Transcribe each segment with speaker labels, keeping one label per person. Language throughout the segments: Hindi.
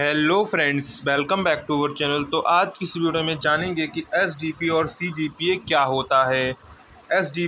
Speaker 1: Hello friends welcome back to our channel तो आज इस वीडियो में जानेंगे कि एस और सीजीपीए क्या होता है। एस डी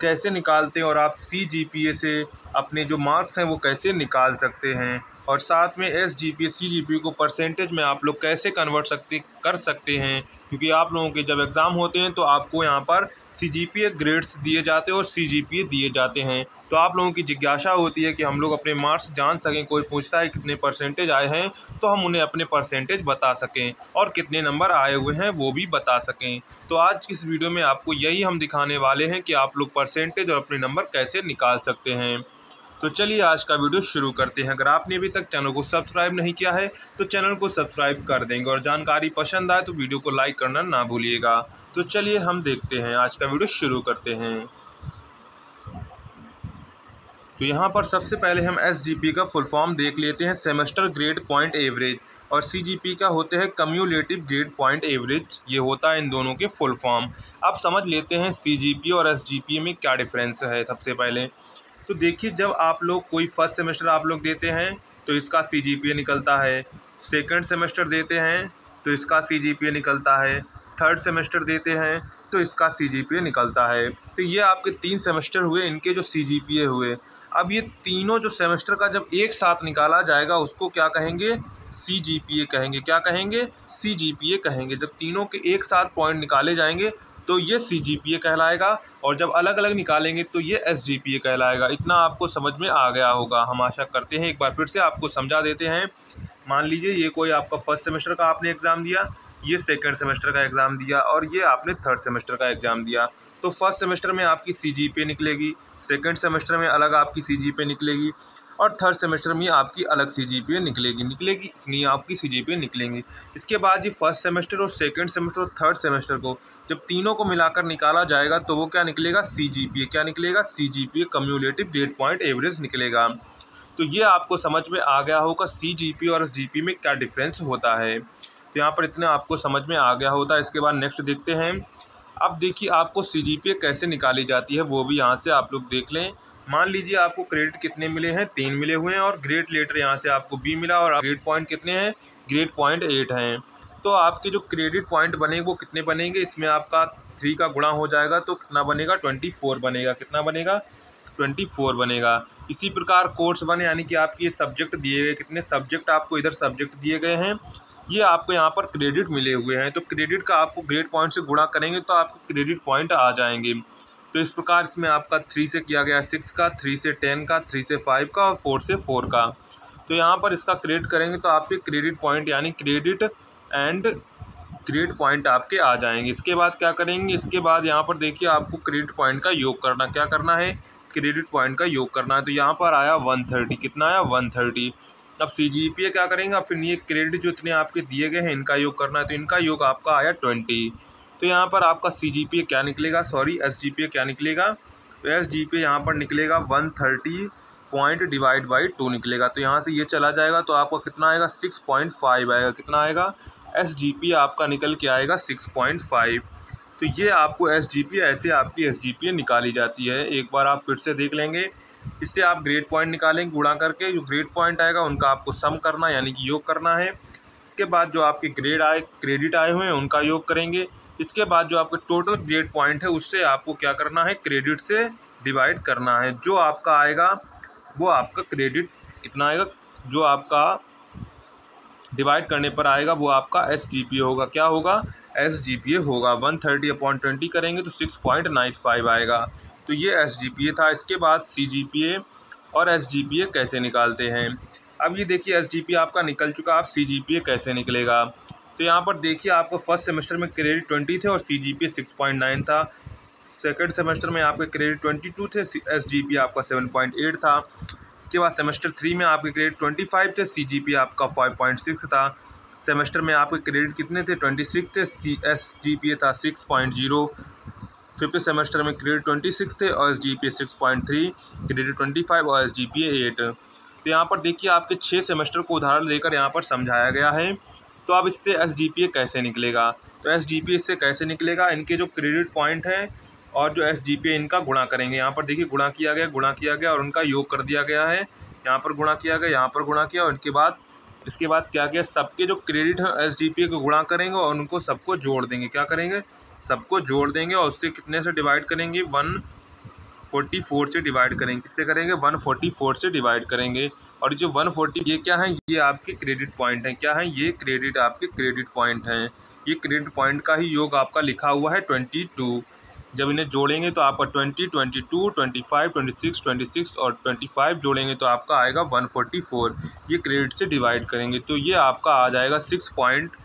Speaker 1: कैसे निकालते हैं और आप सी जी पी से अपने जो मार्क्स हैं वो कैसे निकाल सकते हैं। और साथ में S G P C G P को परसेंटेज में आप लोग कैसे कन्वर्ट सकते, कर सकते हैं? क्योंकि आप लोगों के जब एग्ज़ाम होते हैं तो आपको यहाँ पर सी जी पी ए ग्रेड्स दिए जाते हैं और सी जी पी ए दिए जाते हैं। तो आप लोगों की जिज्ञासा होती है कि हम लोग अपने मार्क्स जान सकें, कोई पूछता है कितने परसेंटेज आए हैं तो हम उन्हें अपने परसेंटेज बता सकें और कितने नंबर आए हुए हैं, वो भी बता सकें। तो आज की इस वीडियो में आपको यही हम दिखाने वाले हैं कि आप लोग परसेंटेज और अपने नंबर कैसे निकाल सकते हैं। तो चलिए आज का वीडियो शुरू करते हैं। अगर आपने अभी तक चैनल को सब्सक्राइब नहीं किया है तो चैनल को सब्सक्राइब कर देंगे और जानकारी पसंद आए तो वीडियो को लाइक करना ना भूलिएगा। तो चलिए हम देखते हैं, आज का वीडियो शुरू करते हैं। तो यहाँ पर सबसे पहले हम एस का फुल फॉर्म देख लेते हैं सेमेस्टर ग्रेड पॉइंट एवरेज और सीजीपी का होते हैं कम्यूलेटिव ग्रेड पॉइंट एवरेज ये होता है इन दोनों के फुल फॉर्म अब समझ लेते हैं सीजीपी और एस में क्या डिफरेंस है सबसे पहले। तो देखिए, जब आप लोग कोई फ़र्स्ट सेमेस्टर आप लोग देते हैं तो इसका सीजीपीए निकलता है। सेकेंड सेमेस्टर देते हैं तो इसका सीजीपीए निकलता है। थर्ड सेमेस्टर देते हैं तो इसका सीजीपीए निकलता है। तो ये आपके तीन सेमेस्टर हुए, इनके जो सीजीपीए हुए। अब ये तीनों जो सेमेस्टर का जब एक साथ निकाला जाएगा, उसको क्या कहेंगे? सी जी पी ए कहेंगे। क्या कहेंगे? सी जी पी ए कहेंगे। जब तीनों के एक साथ पॉइंट निकाले जाएँगे तो ये सी जी पी ए कहलाएगा और जब अलग अलग निकालेंगे तो ये एस जी पी ए कहलाएगा। इतना आपको समझ में आ गया होगा। हम आशा करते हैं एक बार फिर से आपको समझा देते हैं। मान लीजिए ये कोई आपका फ़र्स्ट सेमेस्टर का आपने एग्ज़ाम दिया, ये सेकेंड सेमेस्टर का एग्ज़ाम दिया और ये आपने थर्ड सेमेस्टर का एग्ज़ाम दिया। तो फ़र्स्ट सेमेस्टर में आपकी सी जी पी ए निकलेगी। सेकेंड सेमेस्टर में अलग आपकी सी जी निकलेगी और थर्ड सेमेस्टर में आपकी अलग सी जी निकलेगी निकलेगी इतनी आपकी सी जी निकलेंगी। इसके बाद ये फ़र्स्ट सेमेस्टर और सेकेंड सेमेस्टर और थर्ड सेमेस्टर को जब तीनों को मिलाकर निकाला जाएगा तो वो क्या निकलेगा? सी जी क्या निकलेगा? C G P cumulative date point average निकलेगा। तो ये आपको समझ में आ गया होगा सी जी पी और जी पी में क्या डिफरेंस होता है। तो यहाँ पर इतना आपको समझ में आ गया होता है। इसके बाद नेक्स्ट देखते हैं। अब देखिए आपको सी जी पी कैसे निकाली जाती है, वो भी यहाँ से आप लोग देख लें। मान लीजिए आपको क्रेडिट कितने मिले हैं? तीन मिले हुए हैं और ग्रेड लेटर यहाँ से आपको बी मिला और ग्रेड पॉइंट कितने हैं? ग्रेड पॉइंट एट हैं। तो आपके जो क्रेडिट पॉइंट बनेंगे, वो कितने बनेंगे? इसमें आपका थ्री का गुणा हो जाएगा तो कितना बनेगा? ट्वेंटी फोर बनेगा। कितना बनेगा? ट्वेंटी फोर बनेगा। इसी प्रकार कोर्स वन यानी कि आपके सब्जेक्ट दिए गए कितने? सब्जेक्ट आपको इधर सब्जेक्ट दिए गए हैं। ये आपको यहाँ पर क्रेडिट मिले हुए हैं। तो क्रेडिट का आपको ग्रेड पॉइंट से गुणा करेंगे तो आपको क्रेडिट पॉइंट आ जाएँगे। तो इस प्रकार इसमें आपका थ्री से किया गया सिक्स का थ्री से टेन का थ्री से फाइव का और फोर से फोर का। तो यहाँ पर इसका क्रेडिट करेंगे तो आपके क्रेडिट पॉइंट यानी क्रेडिट एंड ग्रेड पॉइंट आपके आ जाएँगे। इसके बाद क्या करेंगे? इसके बाद यहाँ पर देखिए आपको क्रेडिट पॉइंट का योग करना, क्या करना है? क्रेडिट पॉइंट का योग करना है। तो यहाँ पर आया वन थर्टी कितना आया? वन थर्टी अब सी जी पी ए क्या करेंगे? फिर ये क्रेडिट जो इतने आपके दिए गए हैं, इनका योग करना है तो इनका योग आपका आया ट्वेंटी तो यहाँ पर आपका सी जी पी ए क्या निकलेगा? सॉरी एस जी पी क्या निकलेगा? तो एस जी पी यहाँ पर निकलेगा one thirty point divide by two निकलेगा। तो यहाँ से ये चला जाएगा तो आपका कितना आएगा? सिक्स पॉइंट फाइव आएगा। कितना आएगा? एस जी पी आपका निकल के आएगा सिक्स पॉइंट फाइव तो ये आपको एस जी पी ऐसे आपकी एस जी पी निकाली जाती है। एक बार आप फिर से देख लेंगे। इससे आप ग्रेड पॉइंट निकालेंगे, गुणा करके जो ग्रेड पॉइंट आएगा, उनका आपको सम करना, यानी कि योग करना है। इसके बाद जो आपके ग्रेड आए क्रेडिट आए हुए हैं, उनका योग करेंगे। इसके बाद जो आपके टोटल ग्रेड पॉइंट है, उससे आपको क्या करना है क्रेडिट से डिवाइड करना है। जो आपका आएगा, वो आपका क्रेडिट कितना आएगा, जो आपका डिवाइड करने पर आएगा, वो आपका एस होगा। क्या होगा? एस होगा। वन थर्टी अपॉइंट ट्वेंटी करेंगे तो सिक्स पॉइंट नाइन फाइव आएगा। तो ये एस था। इसके बाद सीजीपीए और एस कैसे निकालते हैं? अब ये देखिए एस आपका निकल चुका आप CGPA कैसे निकलेगा? तो यहाँ पर देखिए, आपको फ़र्स्ट सेमेस्टर में क्रेडिट ट्वेंटी थे और C G P six point nine था। सेकेंड सेमेस्टर में आपके क्रेडिट ट्वेंटी टू थे। एस जी पी आपका सेवन पॉइंट एट था। इसके बाद सेमेस्टर थ्री में आपके क्रेडिट ट्वेंटी फाइव थे। सी जी पी आपका फाइव पॉइंट सिक्स था। सेमेस्टर में आपके क्रेडिट कितने थे? ट्वेंटी सिक्स थे। सी एस जी पी था six point zero. Fifth semester में क्रेडिट ट्वेंटी सिक्स थे, और S G P A six point three, credit twenty five, और एस जी पी एट। तो यहाँ पर देखिए, आपके छः सेमेस्टर को उदाहरण देकर यहाँ पर समझाया गया है। तो अब इससे एस जी पी ए कैसे निकलेगा? तो एस जी पी इससे कैसे निकलेगा? इनके जो क्रेडिट पॉइंट हैं, और जो एस जी पी ए इनका गुणा करेंगे। यहाँ पर देखिए, गुणा किया गया, गुणा किया गया, और उनका योग कर दिया गया है। यहाँ पर गुणा किया गया, यहाँ पर गुणा किया, और इनके बाद, इसके बाद क्या किया? सबके जो क्रेडिट हैं एस डी पी ए को गुणा करेंगे, और उनको सबको जोड़ देंगे। क्या करेंगे? सबको जोड़ देंगे और उससे कितने से डिवाइड करेंगे? वन फोर्टी फोर से डिवाइड करेंगे। किससे करेंगे? वन फोर्टी फोर से डिवाइड करेंगे। और जो वन फोर्टी ये क्या है? ये आपके क्रेडिट पॉइंट हैं। क्या है? ये क्रेडिट आपके क्रेडिट पॉइंट हैं। ये क्रेडिट पॉइंट का ही योग आपका लिखा हुआ है ट्वेंटी टू जब इन्हें जोड़ेंगे तो आपका twenty twenty two twenty five twenty six twenty six और ट्वेंटी फाइव जोड़ेंगे तो आपका आएगा वन फोर्टी फोर ये क्रेडिट से डिवाइड करेंगे। तो ये आपका आ जाएगा six point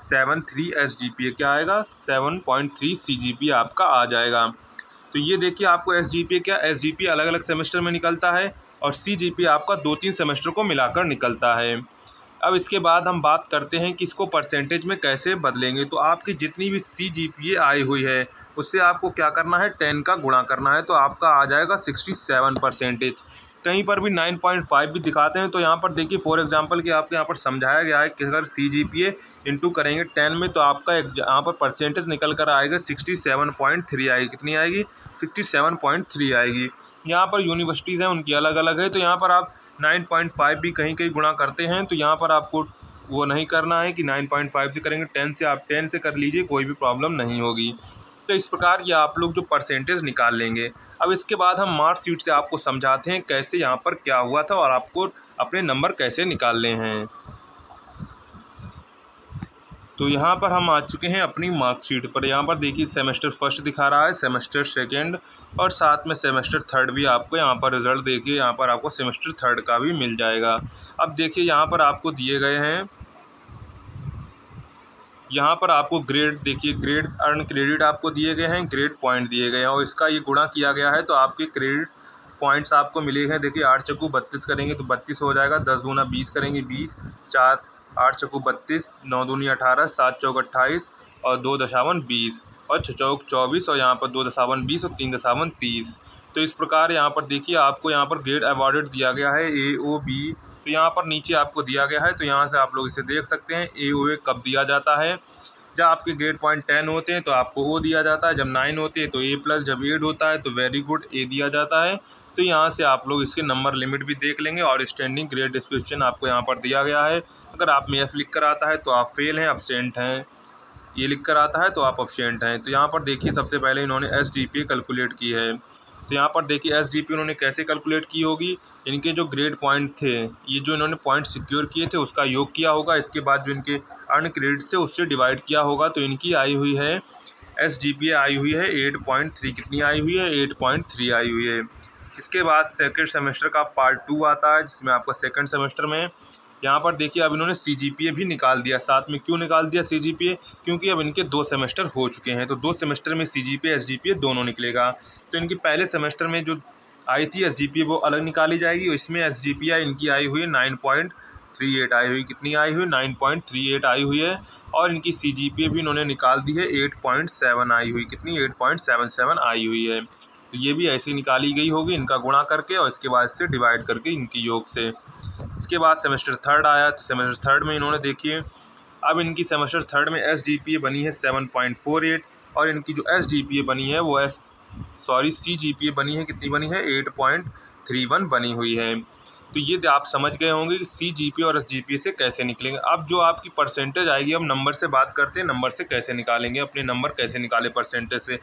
Speaker 1: seven three S G P क्या आएगा? Seven point three C G P आपका आ जाएगा। तो ये देखिए आपको एस जी पी क्या एस जी पी अलग अलग सेमेस्टर में निकलता है और सी जी पी आपका दो तीन सेमेस्टर को मिलाकर निकलता है। अब इसके बाद हम बात करते हैं कि इसको परसेंटेज में कैसे बदलेंगे। तो आपकी जितनी भी सी जी पी ए आई हुई है, उससे आपको क्या करना है? टेन का गुणा करना है तो आपका आ जाएगा सिक्सटी सेवन परसेंटेज कहीं पर भी नाइन पॉइंट फाइव भी दिखाते हैं तो यहाँ पर देखिए फॉर एग्जांपल कि आपको यहाँ पर समझाया गया है कि अगर C G P A into करेंगे टेन में तो आपका एक यहाँ पर परसेंटेज निकल कर आएगा सिक्सटी सेवन पॉइंट थ्री आएगी। कितनी आएगी? सिक्सटी सेवन पॉइंट थ्री आएगी। यहाँ पर यूनिवर्सिटीज़ हैं, उनकी अलग अलग है तो यहाँ पर आप नाइन पॉइंट फाइव भी कहीं कहीं गुणा करते हैं तो यहाँ पर आपको वो नहीं करना है कि नाइन पॉइंट फाइव से करेंगे टेन से आप टेन से कर लीजिए, कोई भी प्रॉब्लम नहीं होगी। तो इस प्रकार ये आप लोग जो परसेंटेज निकाल लेंगे। अब इसके बाद हम मार्क शीट से आपको समझाते हैं कैसे यहाँ पर क्या हुआ था और आपको अपने नंबर कैसे निकालने हैं। तो यहाँ पर हम आ चुके हैं अपनी मार्कशीट पर। यहाँ पर देखिए सेमेस्टर फ़र्स्ट दिखा रहा है सेमेस्टर सेकेंड और साथ में सेमेस्टर थर्ड भी आपको यहाँ पर रिज़ल्ट देखिए, यहाँ पर आपको सेमेस्टर थर्ड का भी मिल जाएगा। अब देखिए यहाँ पर आपको दिए गए हैं यहाँ पर आपको ग्रेड देखिए ग्रेड अर्न क्रेडिट आपको दिए गए हैं ग्रेड पॉइंट दिए गए हैं और इसका ये गुणा किया गया है तो आपके क्रेडिट पॉइंट्स आपको मिले हैं। देखिए, आठ चक्कू बत्तीस करेंगे तो बत्तीस हो जाएगा, दस दूना बीस करेंगे, बीस, चार, आठ चौको बत्तीस, नौ दूनी अठारह, सात चौक अट्ठाईस और दो दशावन बीस और छः चौक चौबीस और यहाँ पर दो दशावन बीस और तीन दशावन तीस। तो इस प्रकार यहाँ पर देखिए, आपको यहाँ पर ग्रेड अवॉर्डेड दिया गया है ए ओ बी तो यहाँ पर नीचे आपको दिया गया है तो यहाँ से आप लोग इसे देख सकते हैं। ए ओ ए कब दिया जाता है? जब आपके ग्रेड पॉइंट टेन होते हैं तो आपको ओ दिया जाता है। जब नाइन होते हैं तो ए प्लस जब एट होता है तो वेरी गुड, ए दिया जाता है। तो यहाँ से आप लोग इसके नंबर लिमिट भी देख लेंगे और स्टैंडिंग ग्रेड डिस्क्रिप्शन आपको यहाँ पर दिया गया है। अगर आप में एफ़ लिख कर आता है तो आप फेल हैं अपसेंट हैं। ये लिख कर आता है तो आप अपसेंट हैं। तो यहाँ पर देखिए, सबसे पहले इन्होंने एस डी पी कैलकुलेट की है। तो यहाँ पर देखिए एस डी पी उन्होंने कैसे कैलकुलेट की होगी? इनके जो ग्रेड पॉइंट थे, ये जो इन्होंने पॉइंट सिक्योर किए थे, उसका योग किया होगा। इसके बाद जो इनके अर्न क्रेडिट से उससे डिवाइड किया होगा तो इनकी आई हुई है एस डी पी आई हुई है एट पॉइंट थ्री कितनी आई हुई है? एट पॉइंट थ्री आई हुई है। इसके बाद सेकेंड सेमेस्टर का पार्ट टू आता है, जिसमें आपका सेकेंड सेमेस्टर में यहाँ पर देखिए, अब इन्होंने सी जी पी ए भी निकाल दिया, साथ में क्यों निकाल दिया सी जी पी ए क्योंकि अब इनके दो सेमेस्टर हो चुके हैं तो दो सेमेस्टर में सी जी पी दोनों निकलेगा। तो इनकी पहले सेमेस्टर में जो आई थी एस वो अलग निकाली जाएगी इसमें एस इनकी आई हुई है नाइन पॉइंट थ्री एट, आई हुई कितनी आई हुई? नाइन पॉइंट थ्री एट आई हुई है, और इनकी सी जी भी इन्होंने निकाल दी है एट पॉइंट सेवन आई हुई, कितनी? एट पॉइंट सेवन सेवन आई हुई है। तो ये भी ऐसे निकाली गई होगी इनका गुणा करके और इसके बाद इससे डिवाइड करके इनके योग से। इसके बाद सेमेस्टर थर्ड आया तो सेमेस्टर थर्ड में इन्होंने देखिए, अब इनकी सेमेस्टर थर्ड में एस बनी है सेवन और इनकी जो एस बनी है वो एस सॉरी सीजीपीए बनी है, कितनी बनी है? एट पॉइंट थ्री वन बनी हुई है। तो ये आप समझ गए होंगे कि सी जी पी और एस जी पी से कैसे निकलेंगे। अब जो आपकी परसेंटेज आएगी, हम नंबर से बात करते हैं नंबर से कैसे निकालेंगे, अपने नंबर कैसे निकाले परसेंटेज से।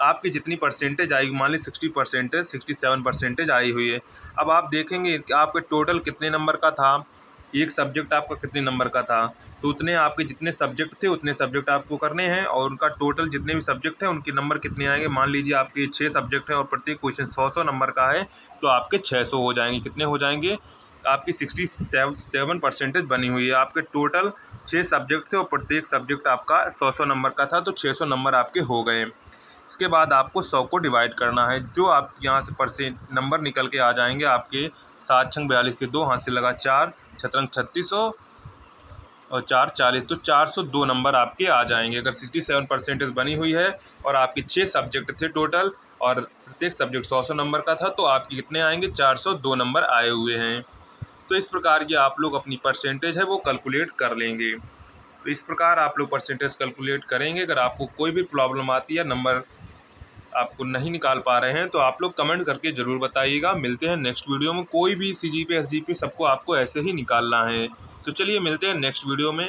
Speaker 1: आपकी जितनी परसेंटेज आएगी, मान ली sixty percentage sixty seven percentage आई हुई है। अब आप देखेंगे कि आपके टोटल कितने नंबर का था एक सब्जेक्ट आपका कितने नंबर का था? तो उतने आपके जितने सब्जेक्ट थे, उतने सब्जेक्ट आपको करने हैं और उनका टोटल जितने भी सब्जेक्ट हैं, उनके नंबर कितने आएँगे? मान लीजिए आपके छः सब्जेक्ट हैं और प्रत्येक क्वेश्चन सौ सौ नंबर का है तो आपके छः सौ हो जाएँगे। कितने हो जाएँगे? आपकी सिक्सटी सेवन परसेंटेज बनी हुई है। आपके टोटल छः सब्जेक्ट थे और प्रत्येक सब्जेक्ट आपका सौ सौ नंबर का था तो छः सौ नंबर आपके हो गए। उसके बाद आपको सौ को डिवाइड करना है। जो आप यहाँ से परसेंट नंबर निकल के आ जाएँगे, आपके सात छंग बयालीस के दो हाथ से लगा चार छतरंग छत्तीस सौ और चार चालीस तो चार सौ दो नंबर आपके आ जाएँगे। अगर सिक्सटी सेवन परसेंटेज बनी हुई है और आपके छः सब्जेक्ट थे टोटल और प्रत्येक सब्जेक्ट सौ सौ नंबर का था तो आपके कितने आएँगे? चार सौ दो नंबर आए हुए हैं। तो इस प्रकार ये आप लोग अपनी परसेंटेज है वो कैलकुलेट कर लेंगे। तो इस प्रकार आप लोग परसेंटेज कैलकुलेट करेंगे। अगर आपको कोई भी प्रॉब्लम आती है नंबर आपको नहीं निकाल पा रहे हैं तो आप लोग कमेंट करके ज़रूर बताइएगा। मिलते हैं नेक्स्ट वीडियो में। कोई भी C G P S G P सबको आपको ऐसे ही निकालना है। तो चलिए मिलते हैं नेक्स्ट वीडियो में।